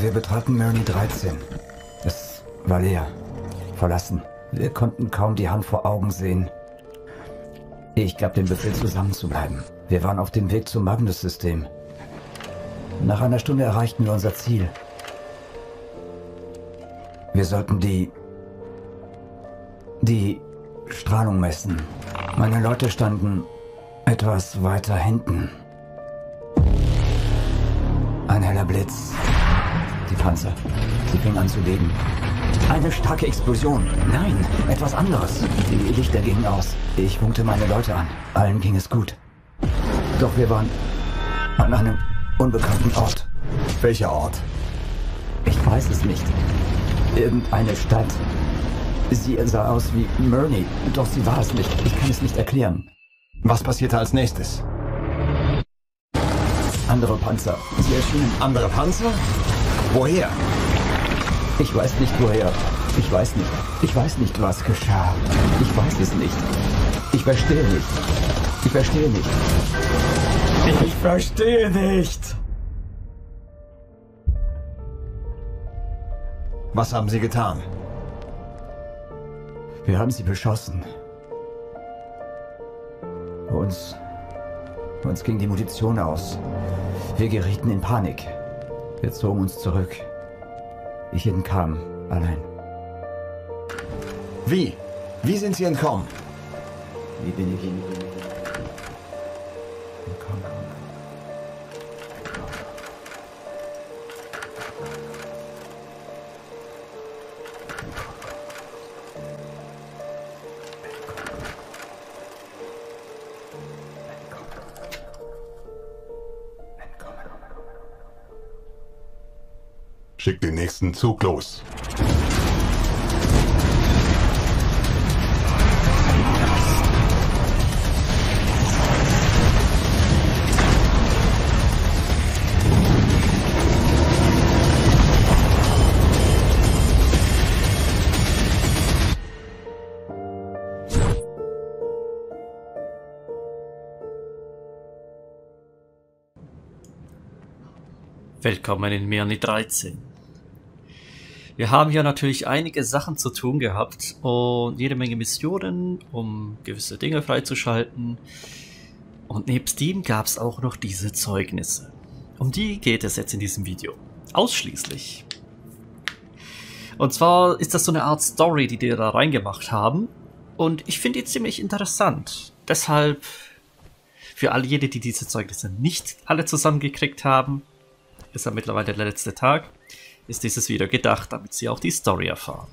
Wir betraten Murney 13. Es war leer. Verlassen. Wir konnten kaum die Hand vor Augen sehen. Ich gab den Befehl, zusammenzubleiben. Wir waren auf dem Weg zum Magnus-System. Nach einer Stunde erreichten wir unser Ziel. Wir sollten die... die Strahlung messen. Meine Leute standen etwas weiter hinten. Ein heller Blitz. Die Panzer. Sie fingen an zu beben. Eine starke Explosion. Nein, etwas anderes. Die Lichter gingen aus. Ich winkte meine Leute an. Allen ging es gut. Doch wir waren an einem unbekannten Ort. Welcher Ort? Ich weiß es nicht. Irgendeine Stadt. Sie sah aus wie Murney, doch sie war es nicht. Ich kann es nicht erklären. Was passierte als nächstes? Andere Panzer. Sie erschienen. Andere Panzer? Woher? Ich weiß nicht woher. Ich weiß nicht. Ich weiß nicht, was geschah. Ich weiß es nicht. Ich verstehe nicht. Ich verstehe nicht. Ich verstehe nicht. Was haben Sie getan? Wir haben sie beschossen. Uns. Uns ging die Munition aus. Wir gerieten in Panik. Wir zogen uns zurück. Ich entkam allein. Wie? Wie sind Sie entkommen? Wie bin ich entkommen? Schick den nächsten Zug los. Willkommen in Mirni 13. Wir haben hier natürlich einige Sachen zu tun gehabt und jede Menge Missionen, um gewisse Dinge freizuschalten. Und nebst dem gab es auch noch diese Zeugnisse. Um die geht es jetzt in diesem Video. Ausschließlich. Und zwar ist das so eine Art Story, die die da reingemacht haben. Und ich finde die ziemlich interessant. Deshalb, für all jene, die diese Zeugnisse nicht alle zusammengekriegt haben, ist ja mittlerweile der letzte Tag, ist dieses Video gedacht, damit Sie auch die Story erfahren.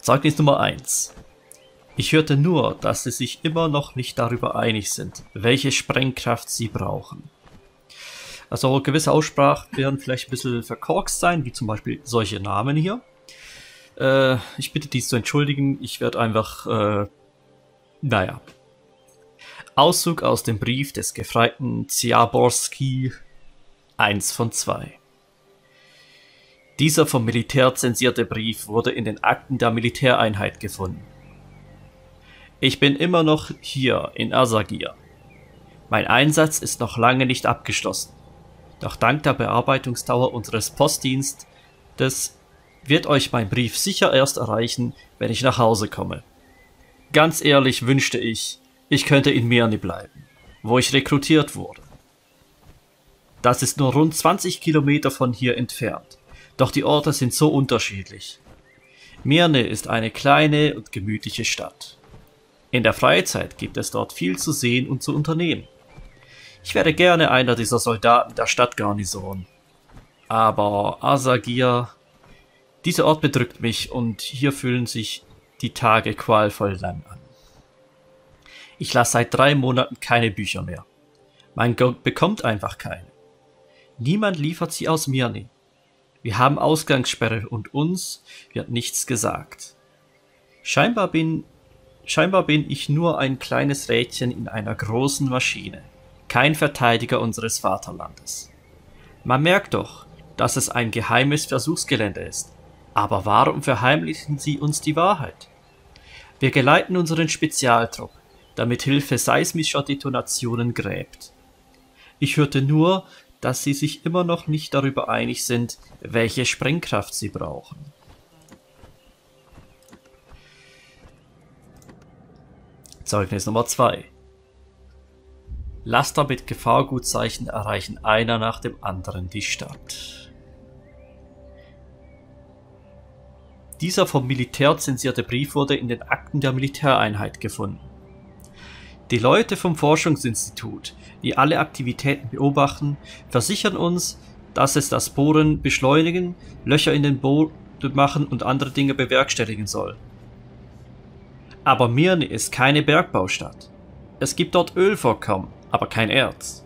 Zeugnis Nummer 1. Ich hörte nur, dass Sie sich immer noch nicht darüber einig sind, welche Sprengkraft Sie brauchen. Also gewisse Aussprachen werden vielleicht ein bisschen verkorkst sein, wie zum Beispiel solche Namen hier. Äh, ich bitte dies zu entschuldigen, ich werde einfach, äh, naja, Auszug aus dem Brief des Gefreiten Ziaborski, 1 von 2. Dieser vom Militär zensierte Brief wurde in den Akten der Militäreinheit gefunden. Ich bin immer noch hier in Asagir. Mein Einsatz ist noch lange nicht abgeschlossen. Doch dank der Bearbeitungsdauer unseres Postdienstes wird euch mein Brief sicher erst erreichen, wenn ich nach Hause komme. Ganz ehrlich wünschte ich, ich könnte in Mirni bleiben, wo ich rekrutiert wurde. Das ist nur rund 20 Kilometer von hier entfernt, doch die Orte sind so unterschiedlich. Mirne ist eine kleine und gemütliche Stadt. In der Freizeit gibt es dort viel zu sehen und zu unternehmen. Ich wäre gerne einer dieser Soldaten der Stadtgarnison. Aber Asagir, dieser Ort bedrückt mich und hier fühlen sich die Tage qualvoll lang an. Ich lasse seit drei Monaten keine Bücher mehr. Mein Gott bekommt einfach keine. Niemand liefert sie aus Mirni. Wir haben Ausgangssperre und uns wird nichts gesagt. Scheinbar bin, scheinbar bin ich nur ein kleines Rädchen in einer großen Maschine, kein Verteidiger unseres Vaterlandes. Man merkt doch, dass es ein geheimes Versuchsgelände ist. Aber warum verheimlichen sie uns die Wahrheit? Wir geleiten unseren Spezialtrupp, der mit Hilfe seismischer Detonationen gräbt. Ich hörte nur, dass sie sich immer noch nicht darüber einig sind, welche Sprengkraft sie brauchen. Zeugnis Nummer 2 Laster mit Gefahrgutzeichen erreichen einer nach dem anderen die Stadt. Dieser vom Militär zensierte Brief wurde in den Akten der Militäreinheit gefunden. Die Leute vom Forschungsinstitut, die alle Aktivitäten beobachten, versichern uns, dass es das Bohren beschleunigen, Löcher in den Boden machen und andere Dinge bewerkstelligen soll. Aber Mirny ist keine Bergbaustadt. Es gibt dort Ölvorkommen, aber kein Erz.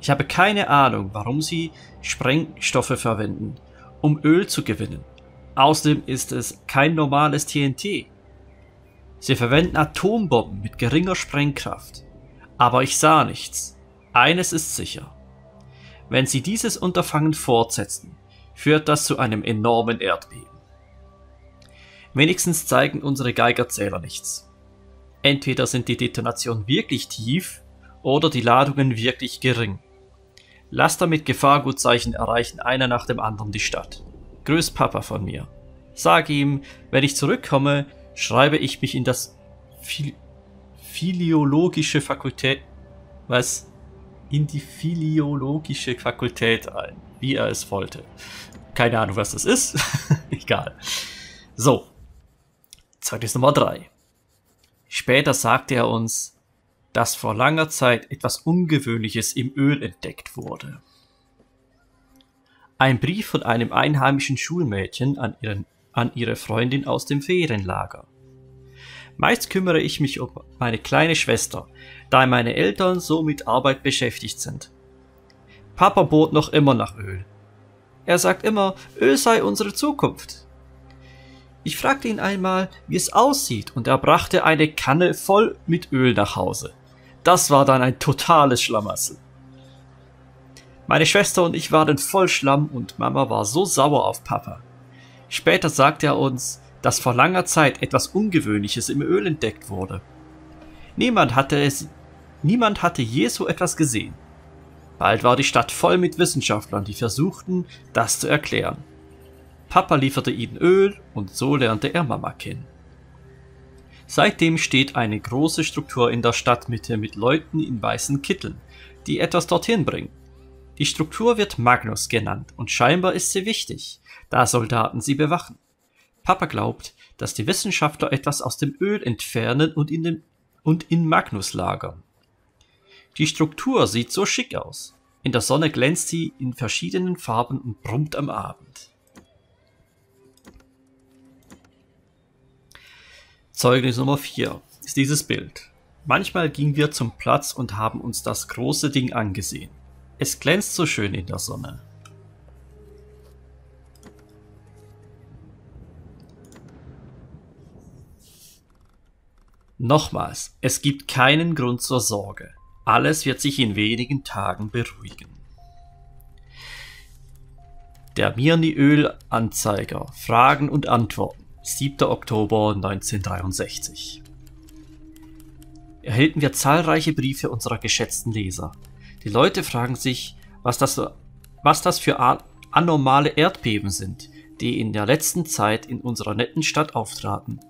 Ich habe keine Ahnung, warum sie Sprengstoffe verwenden, um Öl zu gewinnen. Außerdem ist es kein normales TNT. Sie verwenden Atombomben mit geringer Sprengkraft. Aber ich sah nichts. Eines ist sicher. Wenn sie dieses Unterfangen fortsetzen, führt das zu einem enormen Erdbeben. Wenigstens zeigen unsere Geigerzähler nichts. Entweder sind die Detonationen wirklich tief oder die Ladungen wirklich gering. Laster mit Gefahrgutzeichen erreichen einer nach dem anderen die Stadt. Grüß Papa von mir. Sag ihm, wenn ich zurückkomme, schreibe ich mich in das Phil Philiologische Fakultät. Was? In die Philiologische Fakultät ein, wie er es wollte. Keine Ahnung, was das ist. Egal. So. Zeugnis Nummer 3. Später sagte er uns, dass vor langer Zeit etwas Ungewöhnliches im Öl entdeckt wurde. Ein Brief von einem einheimischen Schulmädchen an, ihren, an ihre Freundin aus dem Ferienlager. Meist kümmere ich mich um meine kleine Schwester, da meine Eltern so mit Arbeit beschäftigt sind. Papa bohrt noch immer nach Öl. Er sagt immer, Öl sei unsere Zukunft. Ich fragte ihn einmal, wie es aussieht, und er brachte eine Kanne voll mit Öl nach Hause. Das war dann ein totales Schlamassel. Meine Schwester und ich waren voll Schlamm und Mama war so sauer auf Papa. Später sagte er uns, dass vor langer Zeit etwas Ungewöhnliches im Öl entdeckt wurde. Niemand hatte es, niemand hatte je so etwas gesehen. Bald war die Stadt voll mit Wissenschaftlern, die versuchten, das zu erklären. Papa lieferte ihnen Öl und so lernte er Mama kennen. Seitdem steht eine große Struktur in der Stadtmitte mit Leuten in weißen Kitteln, die etwas dorthin bringen. Die Struktur wird Magnus genannt und scheinbar ist sie wichtig, da Soldaten sie bewachen. Papa glaubt, dass die Wissenschaftler etwas aus dem Öl entfernen und in, den, und in Magnus lagern. Die Struktur sieht so schick aus. In der Sonne glänzt sie in verschiedenen Farben und brummt am Abend. Zeugnis Nummer 4 ist dieses Bild. Manchmal gingen wir zum Platz und haben uns das große Ding angesehen. Es glänzt so schön in der Sonne. Nochmals, es gibt keinen Grund zur Sorge. Alles wird sich in wenigen Tagen beruhigen. Der Mirni-Öl-Anzeiger. Fragen und Antworten. 7. Oktober 1963. Erhielten wir zahlreiche Briefe unserer geschätzten Leser. Die Leute fragen sich, was das, was das für anormale Erdbeben sind, die in der letzten Zeit in unserer netten Stadt auftraten.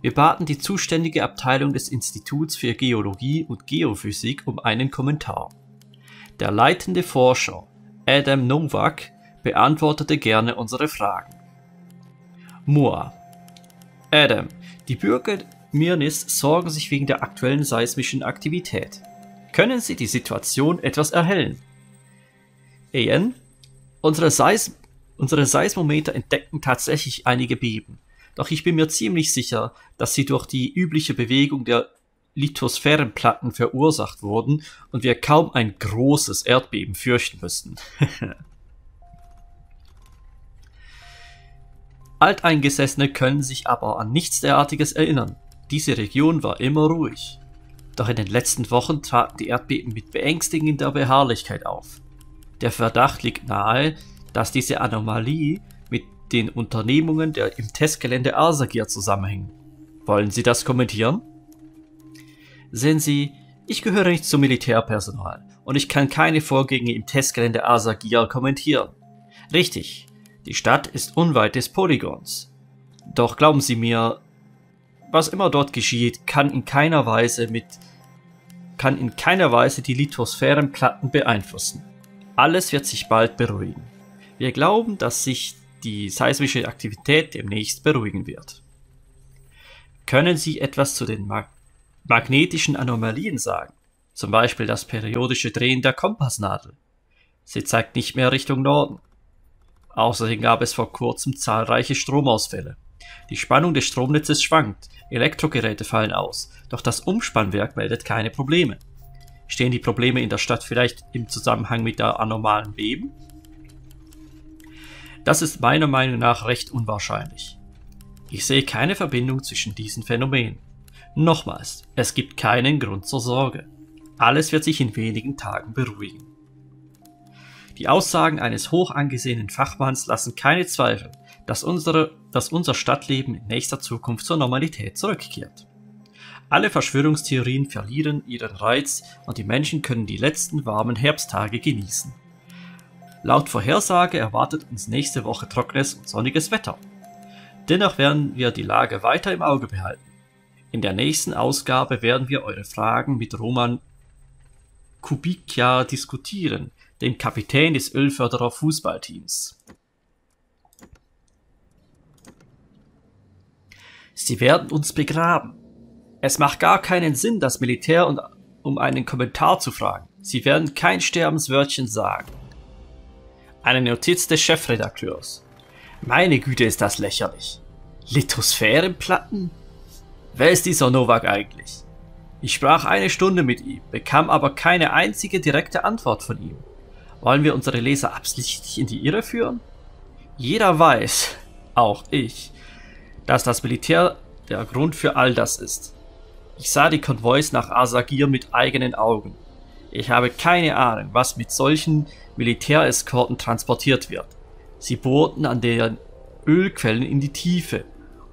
Wir baten die zuständige Abteilung des Instituts für Geologie und Geophysik um einen Kommentar. Der leitende Forscher Adam Nowak beantwortete gerne unsere Fragen. Moa. Adam. Die Bürger Mirnis sorgen sich wegen der aktuellen seismischen Aktivität. Können Sie die Situation etwas erhellen? Ian. Unsere, Seis unsere Seismometer entdecken tatsächlich einige Beben. Doch ich bin mir ziemlich sicher, dass sie durch die übliche Bewegung der Lithosphärenplatten verursacht wurden und wir kaum ein großes Erdbeben fürchten müssten. Alteingesessene können sich aber an nichts derartiges erinnern. Diese Region war immer ruhig. Doch in den letzten Wochen traten die Erdbeben mit beängstigender Beharrlichkeit auf. Der Verdacht liegt nahe, dass diese Anomalie mit den Unternehmungen der im Testgelände Arsagir zusammenhängen. Wollen Sie das kommentieren? Sehen Sie, Ich gehöre nicht zum Militärpersonal und ich kann keine Vorgänge im Testgelände Asagia kommentieren. Richtig, die Stadt ist unweit des Polygons. Doch glauben Sie mir, was immer dort geschieht, kann in keiner Weise mit kann in keiner Weise die Lithosphärenplatten beeinflussen. Alles wird sich bald beruhigen. Wir glauben, dass sich die seismische Aktivität demnächst beruhigen wird. Können Sie etwas zu den Mag magnetischen Anomalien sagen? Zum Beispiel das periodische Drehen der Kompassnadel. Sie zeigt nicht mehr Richtung Norden. Außerdem gab es vor kurzem zahlreiche Stromausfälle. Die Spannung des Stromnetzes schwankt, Elektrogeräte fallen aus, doch das Umspannwerk meldet keine Probleme. Stehen die Probleme in der Stadt vielleicht im Zusammenhang mit der anormalen Beben? Das ist meiner Meinung nach recht unwahrscheinlich. Ich sehe keine Verbindung zwischen diesen Phänomenen. Nochmals, es gibt keinen Grund zur Sorge. Alles wird sich in wenigen Tagen beruhigen. Die Aussagen eines hoch angesehenen Fachmanns lassen keine Zweifel, dass, unsere, dass unser Stadtleben in nächster Zukunft zur Normalität zurückkehrt. Alle Verschwörungstheorien verlieren ihren Reiz und die Menschen können die letzten warmen Herbsttage genießen. Laut Vorhersage erwartet uns nächste Woche trockenes und sonniges Wetter. Dennoch werden wir die Lage weiter im Auge behalten. In der nächsten Ausgabe werden wir eure Fragen mit Roman Kubikja diskutieren, dem Kapitän des Ölförderer Fußballteams. Sie werden uns begraben. Es macht gar keinen Sinn, das Militär und, um einen Kommentar zu fragen. Sie werden kein Sterbenswörtchen sagen. Eine Notiz des Chefredakteurs. Meine Güte, ist das lächerlich. Lithosphärenplatten? Wer ist dieser Novak eigentlich? Ich sprach eine Stunde mit ihm, bekam aber keine einzige direkte Antwort von ihm. Wollen wir unsere Leser absichtlich in die Irre führen? Jeder weiß, auch ich, dass das Militär der Grund für all das ist. Ich sah die Konvois nach Asagir mit eigenen Augen. Ich habe keine Ahnung, was mit solchen Militäreskorten transportiert wird. Sie bohrten an den Ölquellen in die Tiefe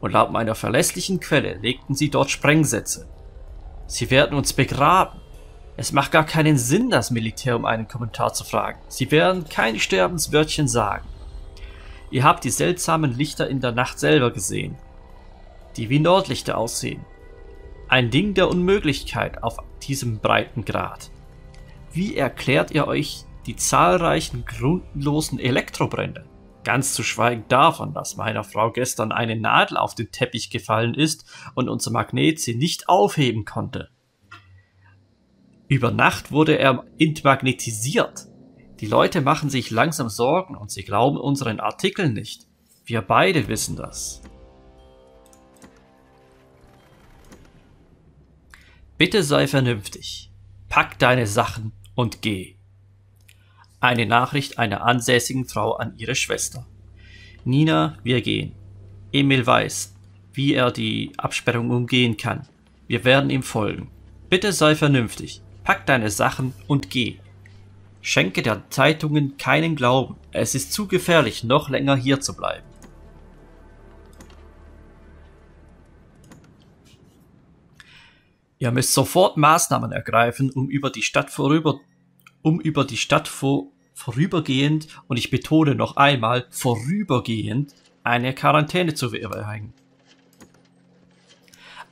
und laut meiner verlässlichen Quelle legten sie dort Sprengsätze. Sie werden uns begraben. Es macht gar keinen Sinn, das Militär um einen Kommentar zu fragen. Sie werden kein Sterbenswörtchen sagen. Ihr habt die seltsamen Lichter in der Nacht selber gesehen, die wie Nordlichter aussehen. Ein Ding der Unmöglichkeit auf diesem breiten Grad. Wie erklärt ihr euch die zahlreichen grundlosen Elektrobrände? Ganz zu schweigen davon, dass meiner Frau gestern eine Nadel auf den Teppich gefallen ist und unser Magnet sie nicht aufheben konnte. Über Nacht wurde er entmagnetisiert. Die Leute machen sich langsam Sorgen und sie glauben unseren Artikeln nicht. Wir beide wissen das. Bitte sei vernünftig. Pack deine Sachen und geh. Eine Nachricht einer ansässigen Frau an ihre Schwester. Nina, wir gehen. Emil weiß, wie er die Absperrung umgehen kann. Wir werden ihm folgen. Bitte sei vernünftig. Pack deine Sachen und geh. Schenke der Zeitungen keinen Glauben. Es ist zu gefährlich, noch länger hier zu bleiben. Ihr müsst sofort Maßnahmen ergreifen, um über die Stadt vorüber, um über die Stadt vor, vorübergehend, und ich betone noch einmal, vorübergehend, eine Quarantäne zu verhängen.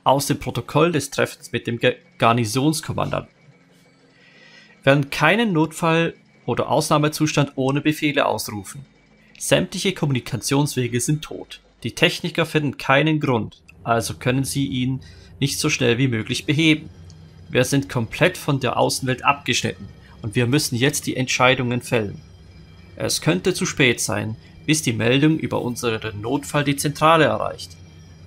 Aus dem Protokoll des Treffens mit dem Garnisonskommandanten. Werden keinen Notfall oder Ausnahmezustand ohne Befehle ausrufen. Sämtliche Kommunikationswege sind tot. Die Techniker finden keinen Grund, also können sie ihn nicht so schnell wie möglich beheben. Wir sind komplett von der Außenwelt abgeschnitten und wir müssen jetzt die Entscheidungen fällen. Es könnte zu spät sein, bis die Meldung über unseren Notfall die Zentrale erreicht.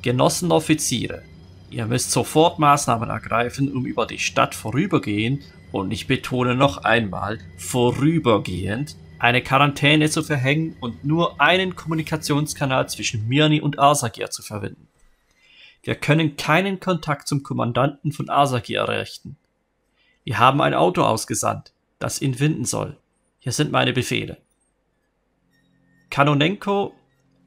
Genossen Offiziere, ihr müsst sofort Maßnahmen ergreifen, um über die Stadt vorübergehend, und ich betone noch einmal, vorübergehend, eine Quarantäne zu verhängen und nur einen Kommunikationskanal zwischen Mirni und Asagir zu verwenden. Wir können keinen Kontakt zum Kommandanten von Asaki errichten. Wir haben ein Auto ausgesandt, das ihn finden soll. Hier sind meine Befehle. Kanonenko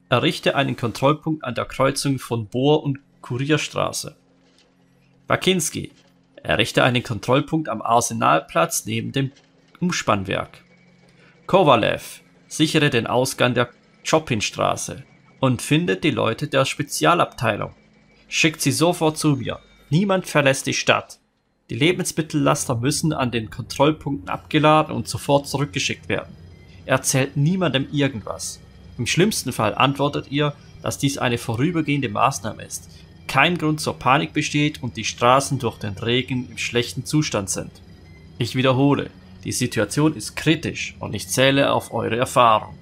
errichte einen Kontrollpunkt an der Kreuzung von Bohr und Kurierstraße. Bakinski, Errichte einen Kontrollpunkt am Arsenalplatz neben dem Umspannwerk. Kovalev, sichere den Ausgang der Chopinstraße und findet die Leute der Spezialabteilung. Schickt sie sofort zu mir. Niemand verlässt die Stadt. Die Lebensmittellaster müssen an den Kontrollpunkten abgeladen und sofort zurückgeschickt werden. Erzählt niemandem irgendwas. Im schlimmsten Fall antwortet ihr, dass dies eine vorübergehende Maßnahme ist, kein Grund zur Panik besteht und die Straßen durch den Regen im schlechten Zustand sind. Ich wiederhole, die Situation ist kritisch und ich zähle auf eure Erfahrung.